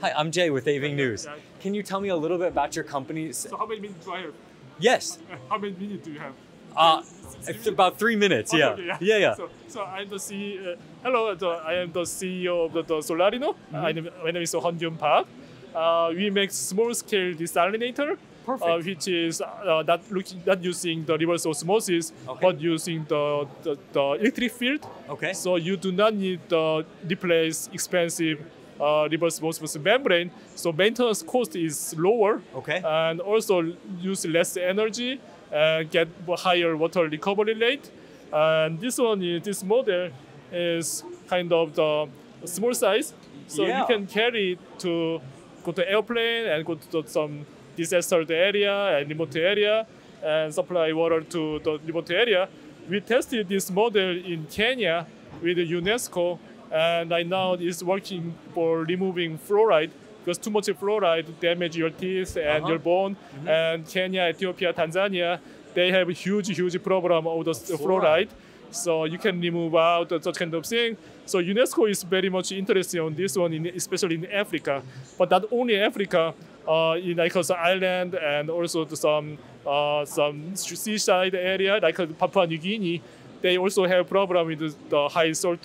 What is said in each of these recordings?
Hi, I'm Jay with AV News. yeah. Can you tell me a little bit about your company? So how many minutes do I have? Yes, Uh, How many minutes do you have? uh, it's about three minutes. Okay, Yeah, okay, yeah, yeah. So, so I'm the CEO. Uh, hello, the, I am the CEO of the, the Solarino. Mm-hmm. I am, my name is Hyunjun Park. Uh, we make small-scale desalinator, uh, which is uh, not looking not using the reverse osmosis, Okay. but using the, the, the electric field. Okay. So you do not need to replace expensive uh, reverse osmosis membrane. So maintenance cost is lower. Okay. And also use less energy and get higher water recovery rate. And this one, this model is kind of the small size, so Yeah. you can carry to go to airplane and go to some disaster area and remote area and supply water to the remote area. We tested this model in Kenya with UNESCO, and right now it's working for removing fluoride because too much fluoride damage your teeth and Uh-huh. your bone. And Kenya, Ethiopia, Tanzania, they have a huge, huge problem of the s- fluoride. So you can remove out such kind of thing. So UNESCO is very much interested on this one, in, especially in Africa. But not only Africa, uh, in like also island and also some uh, some seaside area like Papua New Guinea, they also have problem with the, the high salt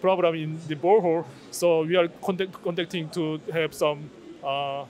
problem in the borehole. So we are contact, contacting to have some uh,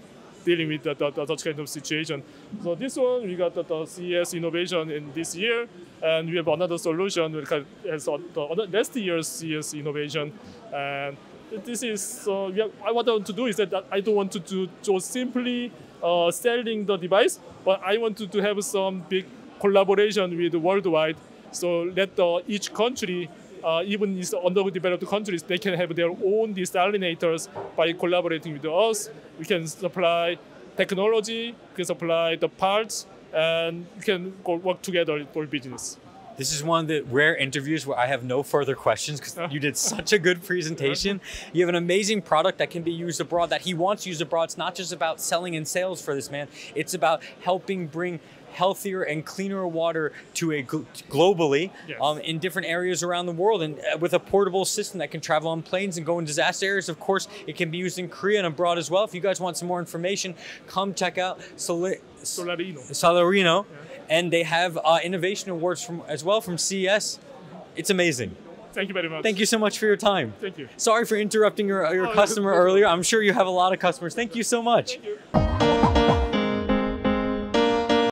dealing with such kind of situation. So this one we got the, the CES innovation in this year, and we have another solution which has uh, the next year's CES innovation. And this is uh, we what I want to do is that I don't want to do just simply uh, selling the device, but I want to, to have some big collaboration with worldwide. So let the, each country uh, even in underdeveloped countries, they can have their own desalinators by collaborating with us. We can supply technology, we can supply the parts, and we can work together for business. This is one of the rare interviews where I have no further questions because you did such a good presentation. You have an amazing product that can be used abroad that he wants used abroad. It's not just about selling and sales for this man. It's about helping bring healthier and cleaner water to a gl- globally Yes. um, in different areas around the world and uh, with a portable system that can travel on planes and go in disaster areas of course it can be used in korea and abroad as well if you guys want some more information come check out Soli- Solarino. Salarino, and they have uh, innovation awards from as well from CES. It's amazing. Thank you very much. Thank you so much for your time. Thank you. Sorry for interrupting your, your Oh, customer earlier. I'm sure you have a lot of customers. Thank you so much. Thank you.